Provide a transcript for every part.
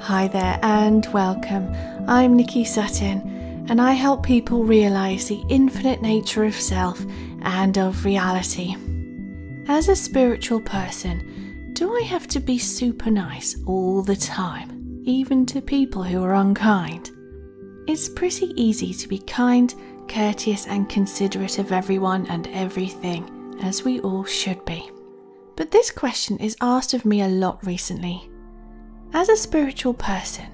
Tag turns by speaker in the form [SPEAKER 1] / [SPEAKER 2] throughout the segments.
[SPEAKER 1] Hi there and welcome. I'm Nicky Sutton and I help people realize the infinite nature of self and of reality. As a spiritual person, do I have to be super nice all the time, even to people who are unkind? It's pretty easy to be kind, courteous, and considerate of everyone and everything, as we all should be. But this question is asked of me a lot recently. As a spiritual person,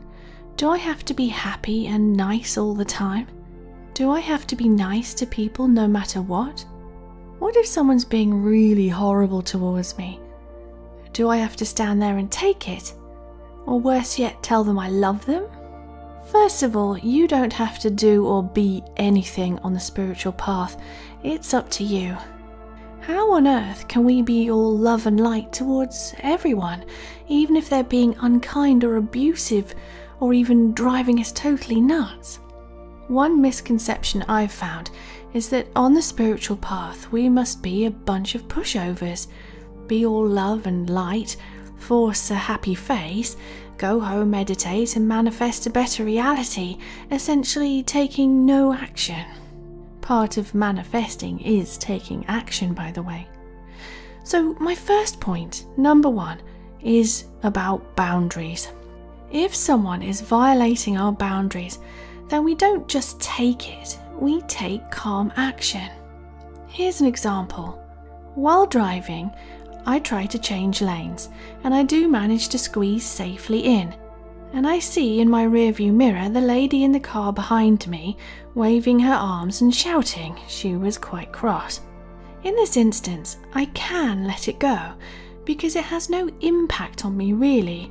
[SPEAKER 1] do I have to be happy and nice all the time? Do I have to be nice to people no matter what? What if someone's being really horrible towards me? Do I have to stand there and take it? Or worse yet, tell them I love them? First of all, you don't have to do or be anything on the spiritual path, it's up to you. How on earth can we be all love and light towards everyone, even if they're being unkind or abusive, or even driving us totally nuts? One misconception I've found is that on the spiritual path we must be a bunch of pushovers, be all love and light, force a happy face, go home, meditate, and manifest a better reality, essentially taking no action. Part of manifesting is taking action, by the way. So, my first point, number one, is about boundaries. If someone is violating our boundaries, then we don't just take it, we take calm action. Here's an example. While driving, I try to change lanes, and I do manage to squeeze safely in. And I see in my rearview mirror the lady in the car behind me waving her arms and shouting. She was quite cross. In this instance, I can let it go because it has no impact on me really.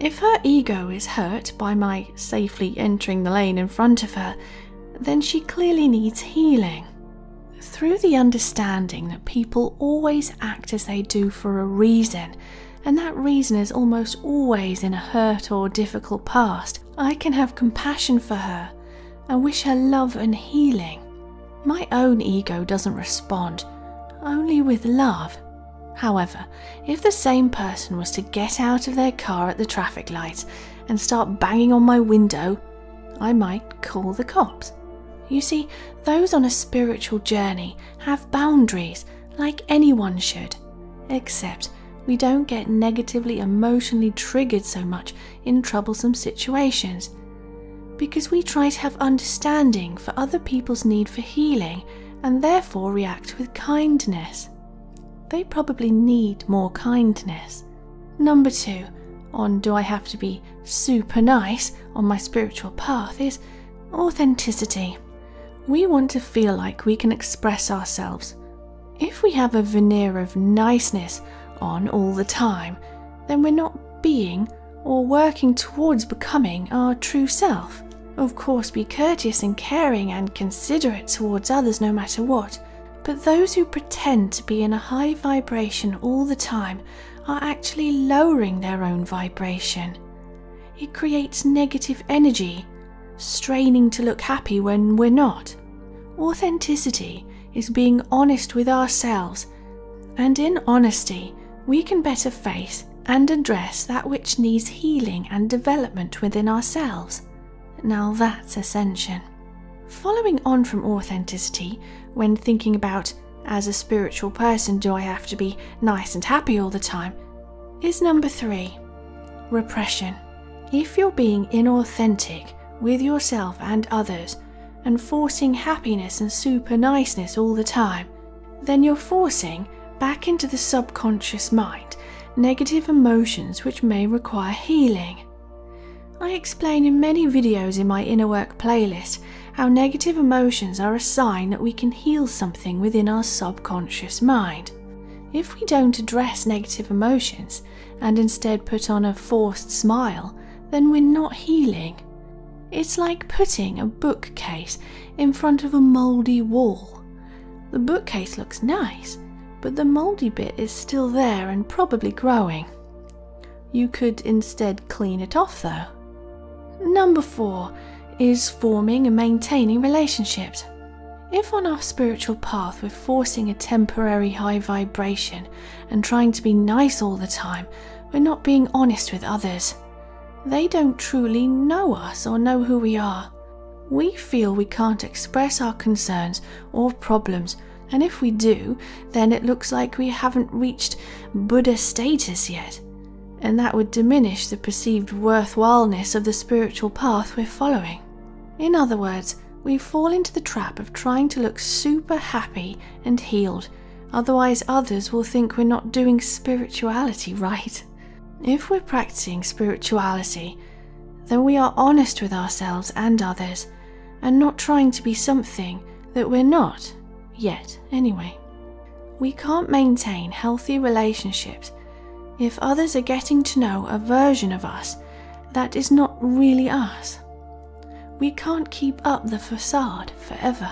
[SPEAKER 1] If her ego is hurt by my safely entering the lane in front of her, then she clearly needs healing. Through the understanding that people always act as they do for a reason, and that reason is almost always in a hurt or difficult past, I can have compassion for her and wish her love and healing. My own ego doesn't respond, only with love. However, if the same person was to get out of their car at the traffic light and start banging on my window, I might call the cops. You see, those on a spiritual journey have boundaries like anyone should, except we don't get negatively emotionally triggered so much in troublesome situations because we try to have understanding for other people's need for healing and therefore react with kindness. They probably need more kindness. Number two, on do I have to be super nice on my spiritual path, is authenticity. We want to feel like we can express ourselves. If we have a veneer of niceness on all the time, then we're not being or working towards becoming our true self. Of course, be courteous and caring and considerate towards others no matter what, but those who pretend to be in a high vibration all the time are actually lowering their own vibration. It creates negative energy straining to look happy when we're not. Authenticity is being honest with ourselves, and in honesty, we can better face and address that which needs healing and development within ourselves. Now that's ascension. Following on from authenticity, when thinking about as a spiritual person, do I have to be nice and happy all the time, is number three repression. If you're being inauthentic, with yourself and others and forcing happiness and super niceness all the time, then you're forcing back into the subconscious mind negative emotions which may require healing. I explain in many videos in my inner work playlist how negative emotions are a sign that we can heal something within our subconscious mind. If we don't address negative emotions and instead put on a forced smile, then we're not healing. It's like putting a bookcase in front of a mouldy wall. The bookcase looks nice, but the mouldy bit is still there and probably growing. You could instead clean it off though. Number four is forming and maintaining relationships. If on our spiritual path we're forcing a temporary high vibration and trying to be nice all the time, we're not being honest with others. they don't truly know us or know who we are. We feel we can't express our concerns or problems, and if we do, then it looks like we haven't reached Buddha status yet, and that would diminish the perceived worthwhileness of the spiritual path we're following. In other words, we fall into the trap of trying to look super happy and healed, otherwise, others will think we're not doing spirituality right. If we're practicing spirituality, then we are honest with ourselves and others and not trying to be something that we're not, yet, anyway. We can't maintain healthy relationships if others are getting to know a version of us that is not really us. We can't keep up the facade forever.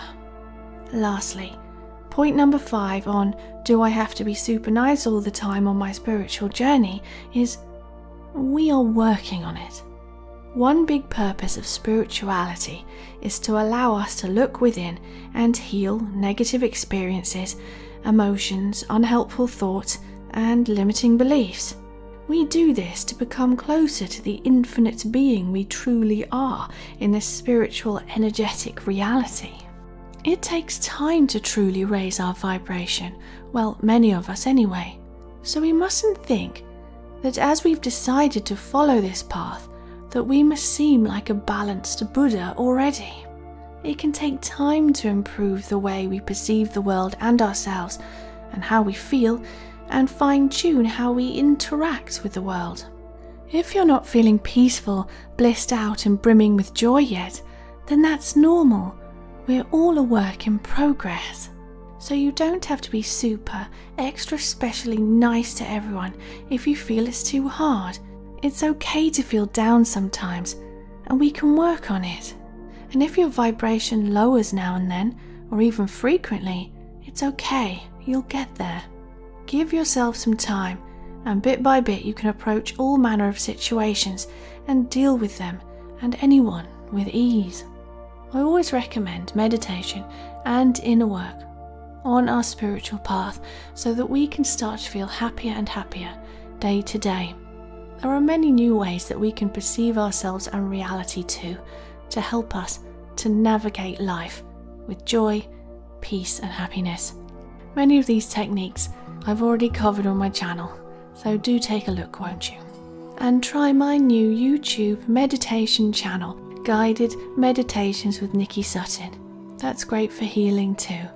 [SPEAKER 1] Lastly, point number five on do I have to be super nice all the time on my spiritual journey is we are working on it. One big purpose of spirituality is to allow us to look within and heal negative experiences, emotions, unhelpful thoughts, and limiting beliefs. We do this to become closer to the infinite being we truly are in this spiritual, energetic reality. It takes time to truly raise our vibration, well, many of us anyway. So we mustn't think that as we've decided to follow this path, that we must seem like a balanced Buddha already. It can take time to improve the way we perceive the world and ourselves, and how we feel, and fine tune how we interact with the world. If you're not feeling peaceful, blissed out, and brimming with joy yet, then that's normal. We're all a work in progress. So you don't have to be super, extra specially nice to everyone if you feel it's too hard it's okay to feel down sometimes, and we can work on it. And if your vibration lowers now and then, or even frequently, it's okay, you'll get there. Give yourself some time, and bit by bit, you can approach all manner of situations and deal with them and anyone with ease. I always recommend meditation and inner work on our spiritual path so that we can start to feel happier and happier day to day. There are many new ways that we can perceive ourselves and reality too, to help us to navigate life with joy, peace, and happiness. Many of these techniques I've already covered on my channel, so do take a look, won't you? And try my new YouTube meditation channel, Guided Meditations with Nicky Sutton. That's great for healing too.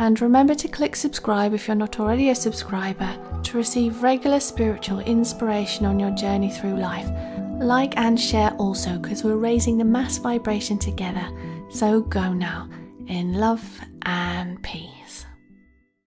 [SPEAKER 1] And remember to click subscribe if you're not already a subscriber to receive regular spiritual inspiration on your journey through life. Like and share also because we're raising the mass vibration together. So go now in love and peace.